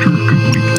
Structure complete.